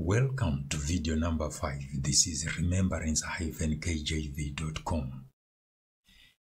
Welcome to video number 5. This is remembrance-kjv.com.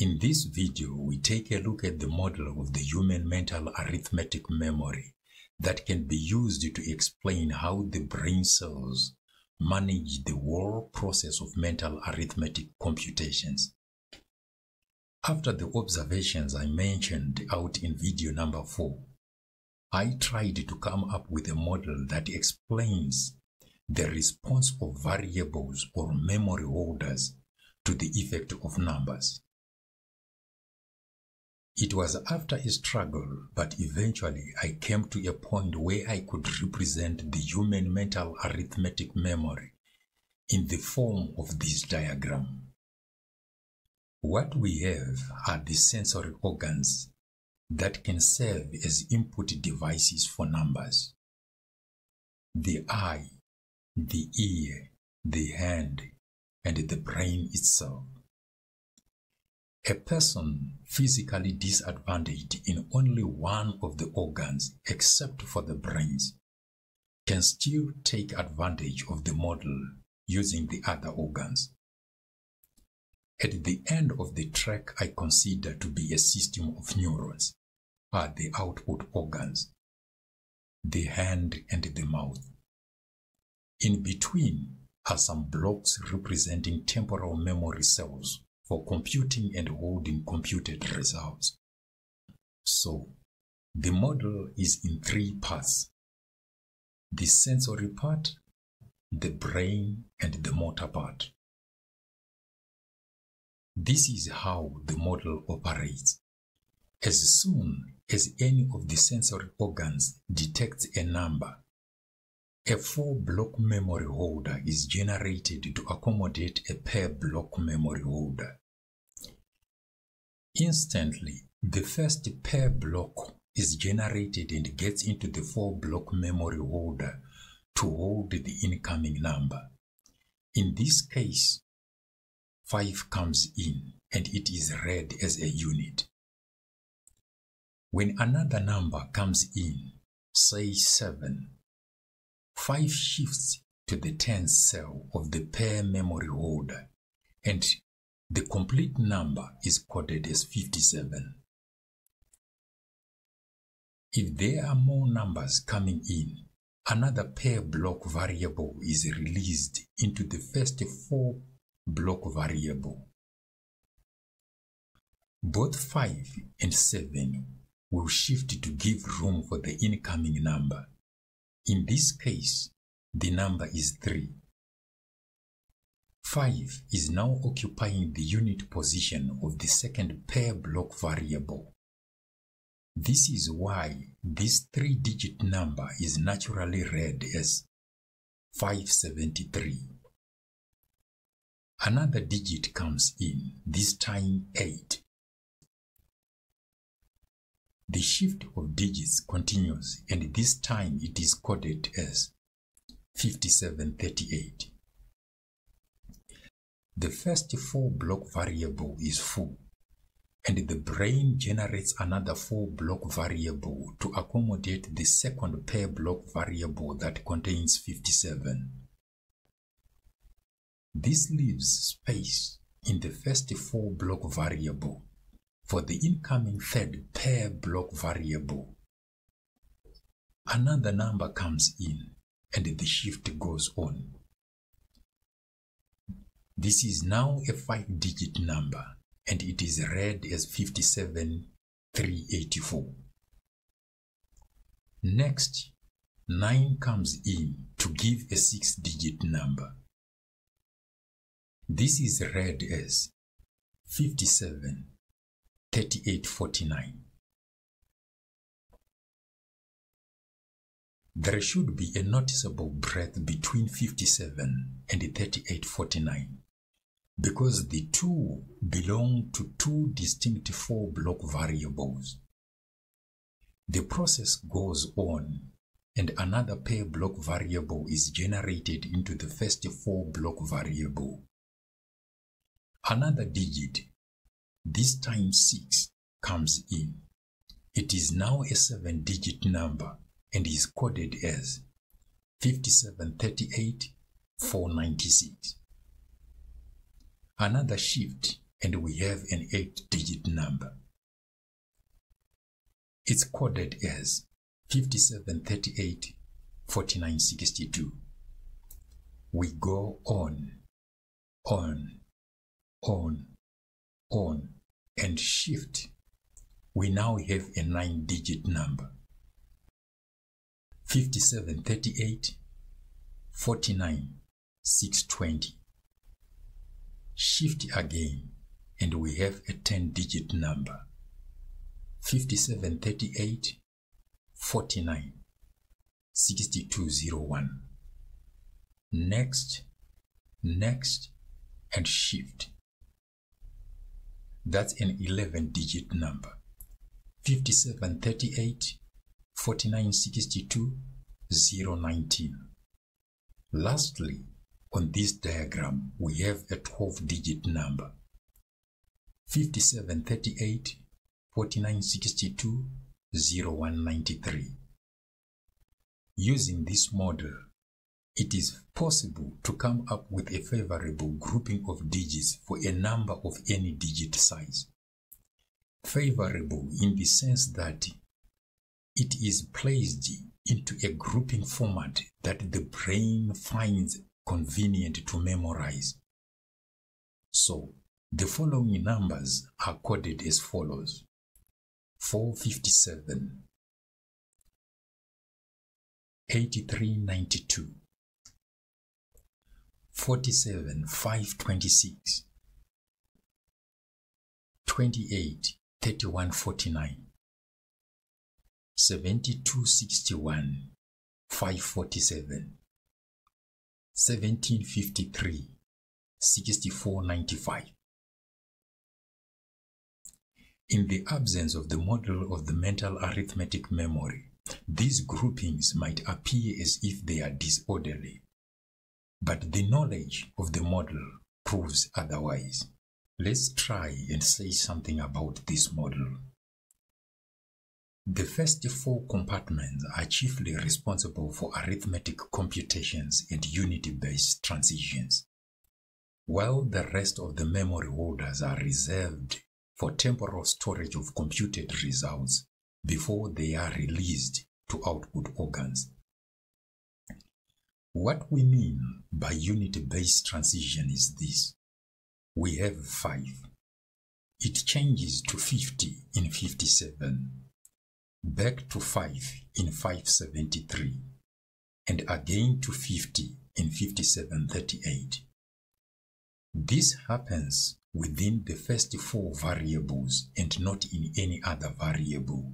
In this video, we take a look at the model of the human mental arithmetic memory that can be used to explain how the brain cells manage the whole process of mental arithmetic computations. After the observations I mentioned out in video number 4, I tried to come up with a model that explains the response of variables or memory holders to the effect of numbers. It was after a struggle, but eventually I came to a point where I could represent the human mental arithmetic memory in the form of this diagram. What we have are the sensory organs that can serve as input devices for numbers. The eye, the ear, the hand, and the brain itself. A person physically disadvantaged in only one of the organs except for the brains can still take advantage of the model using the other organs. At the end of the track I consider to be a system of neurons are the output organs, the hand and the mouth. In between are some blocks representing temporal memory cells for computing and holding computed results. So, the model is in three parts. The sensory part, the brain, and the motor part. This is how the model operates. As soon as any of the sensory organs detects a number, a four-block memory holder is generated to accommodate a pair-block memory holder. Instantly, the first pair block is generated and gets into the four-block memory holder to hold the incoming number. In this case, 5 comes in and it is read as a unit. When another number comes in, say 7, 5 shifts to the 10th cell of the pair memory holder and the complete number is coded as 57. If there are more numbers coming in, another pair block variable is released into the first four block variable. Both 5 and 7 will shift to give room for the incoming number. In this case, the number is 3. 5 is now occupying the unit position of the second pair block variable. This is why this three-digit number is naturally read as 573. Another digit comes in, this time 8. The shift of digits continues and this time it is coded as 5738. The first four block variable is full and the brain generates another four block variable to accommodate the second pair block variable that contains 57. This leaves space in the first four block variable for the incoming third pair block variable. Another number comes in and the shift goes on. This is now a five digit number and it is read as 57384. Next, 9 comes in to give a six digit number. This is read as 57 3849. There should be a noticeable breadth between 57 and 3849 because the two belong to two distinct four block variables. The process goes on and another pair block variable is generated into the first four block variable. Another digit, this time 6, comes in. It is now a 7 digit number and is coded as 5738 496. Another shift and we have an 8 digit number. It's coded as 5738 4962. We go on, on, on, on, and shift. We now have a 9 digit number. 5738 49 620. Shift again and we have a 10 digit number 5738 49 6201. Next, next, and shift. That's an 11 digit number 5738 4962 019. Lastly, on this diagram, we have a 12 digit number 5738 4962 0193. Using this model, it is possible to come up with a favorable grouping of digits for a number of any digit size. Favorable in the sense that it is placed into a grouping format that the brain finds convenient to memorize. So, the following numbers are coded as follows 457, 8392, 47 526, 28 3149, 7261 547, 1753 6495. In the absence of the model of the mental arithmetic memory, these groupings might appear as if they are disorderly. But the knowledge of the model proves otherwise. Let's try and say something about this model. The first four compartments are chiefly responsible for arithmetic computations and unit-based transitions, while the rest of the memory holders are reserved for temporal storage of computed results before they are released to output organs. What we mean by unit-based transition is this. We have 5. It changes to 50 in 57, back to 5 in 573, and again to 50 in 5738. This happens within the first four variables and not in any other variable.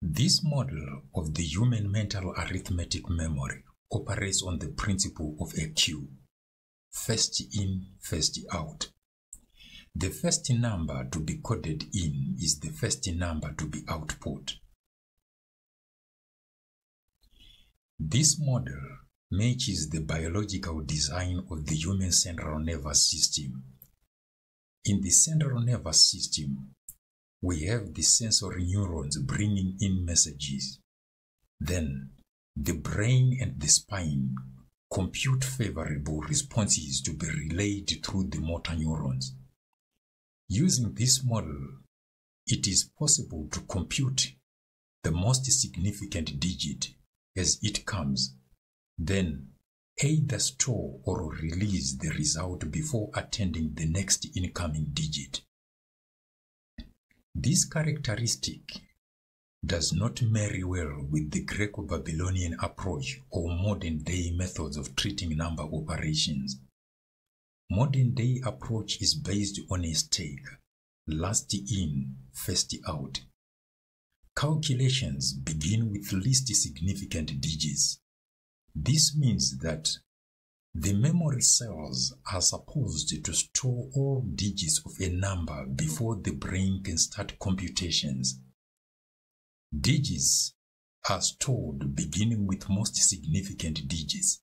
This model of the human mental arithmetic memory operates on the principle of a queue first in, first out. The first number to be coded in is the first number to be output. This model matches the biological design of the human central nervous system in the central nervous system, we have the sensory neurons bringing in messages. Then, the brain and the spine compute favorable responses to be relayed through the motor neurons. Using this model, it is possible to compute the most significant digit as it comes, then either store or release the result before attending the next incoming digit. This characteristic does not marry well with the Greco-Babylonian approach or modern-day methods of treating number operations. Modern-day approach is based on a stack, last in, first out. Calculations begin with least significant digits this means that the memory cells are supposed to store all digits of a number before the brain can start computations. Digits are stored beginning with most significant digits,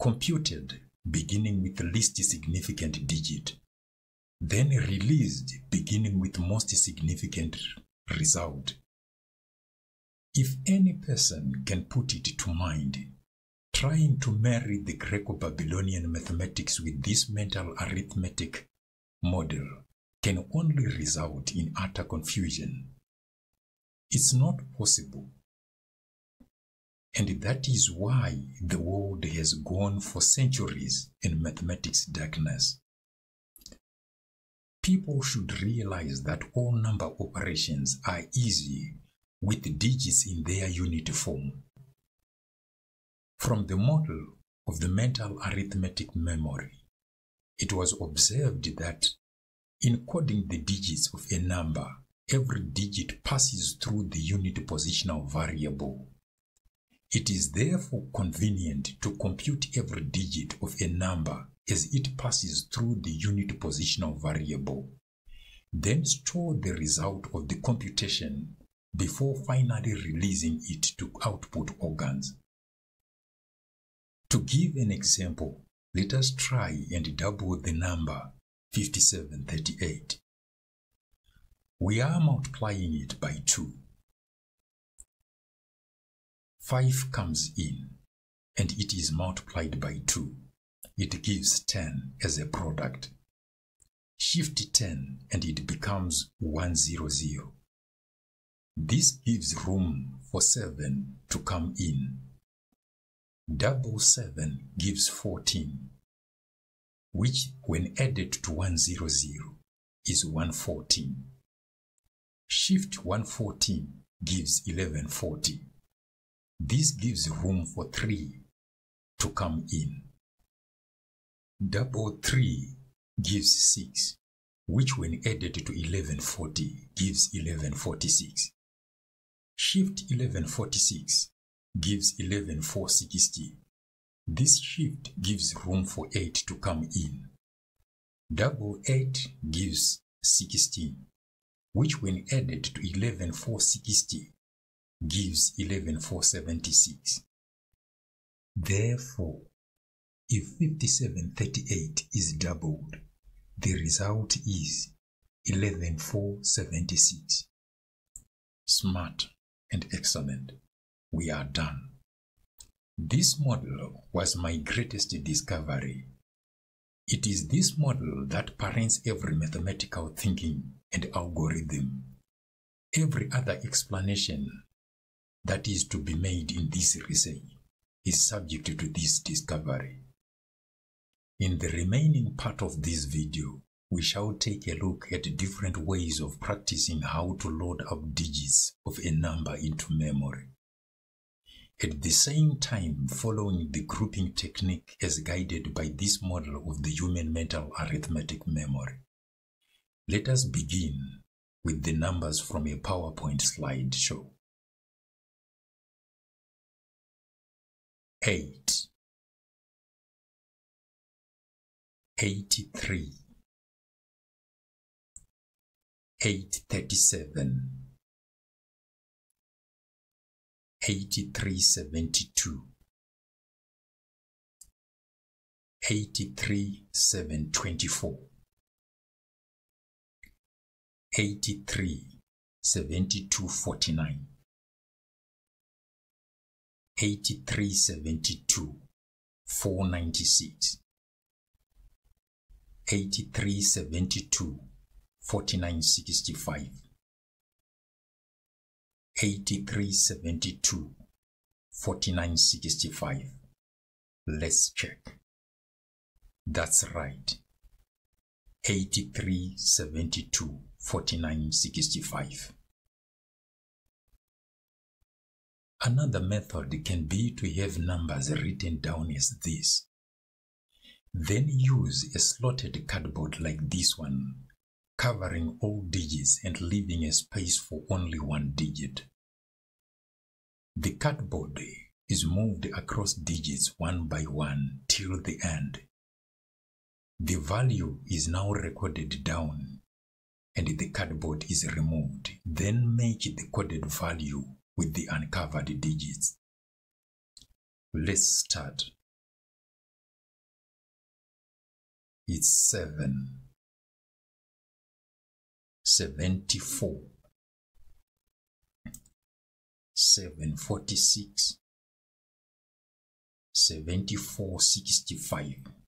computed beginning with least significant digit, then released beginning with most significant result. If any person can put it to mind, trying to marry the Greco-Babylonian mathematics with this mental arithmetic model can only result in utter confusion. It's not possible. And that is why the world has gone for centuries in mathematics darkness. People should realize that all number operations are easy with digits in their unit form. From the model of the mental arithmetic memory, it was observed that in coding the digits of a number, every digit passes through the unit positional variable. It is therefore convenient to compute every digit of a number as it passes through the unit positional variable. Then store the result of the computation before finally releasing it to output organs. To give an example, let us try and double the number 5738. We are multiplying it by 2. 5 comes in and it is multiplied by 2. It gives 10 as a product. Shift 10 and it becomes 100. This gives room for 7 to come in. Double 7 gives 14, which when added to 100 is 114. Shift 114 gives 1140. This gives room for 3 to come in. Double 3 gives 6, which when added to 1140 gives 1146. Shift 1146 gives 11460. This shift gives room for 8 to come in. Double 8 gives 16, which when added to 11460 gives 11476. Therefore, if 5738 is doubled, the result is 11476. Smart and excellent. We are done. This model was my greatest discovery. It is this model that parents every mathematical thinking and algorithm. Every other explanation that is to be made in this research is subject to this discovery. In the remaining part of this video, we shall take a look at different ways of practicing how to load up digits of a number into memory. At the same time, following the grouping technique as guided by this model of the human mental arithmetic memory. Let us begin with the numbers from a PowerPoint slideshow. 8 83 837 8372 83724 83 7249 8372 496 8372 4965 8372 4965 let's check. That's right 8372 4965 Another method can be to have numbers written down as this. Then use a slotted cardboard like this one, covering all digits and leaving a space for only one digit. The cardboard is moved across digits one by one till the end. The value is now recorded down and the cardboard is removed. Then match the coded value with the uncovered digits. Let's start. It's 7, 74, 746 7465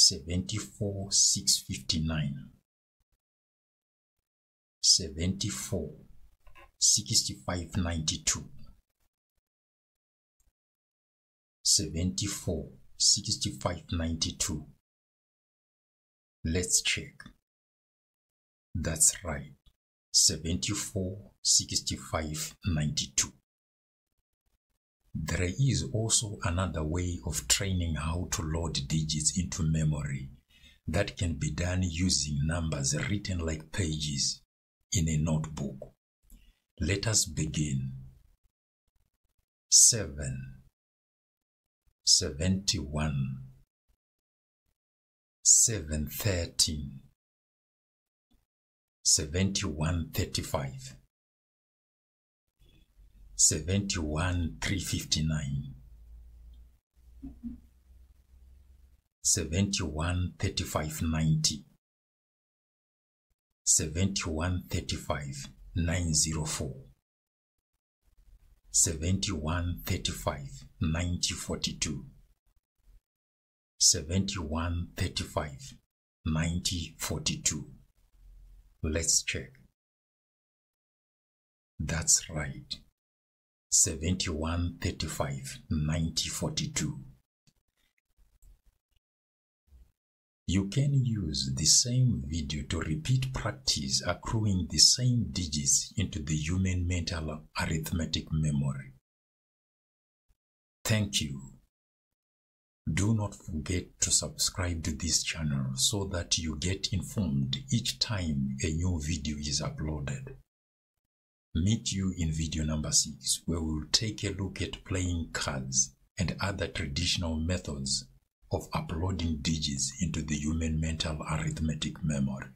74 659 74 65 92 74 65 92 let's check. That's right. 74 65 92 there is also another way of training how to load digits into memory that can be done using numbers written like pages in a notebook. Let us begin. 7 71 713 7135 71 359 71 35 90 71 35 904 71 35 90 42 71 35 90 42 let's check. That's right 71 35 90 42 You can use the same video to repeat practice accruing the same digits into the human mental arithmetic memory. Thank you. Do not forget to subscribe to this channel so that you get informed each time a new video is uploaded. Meet you in video number 6 where we will take a look at playing cards and other traditional methods of uploading digits into the human mental arithmetic memory.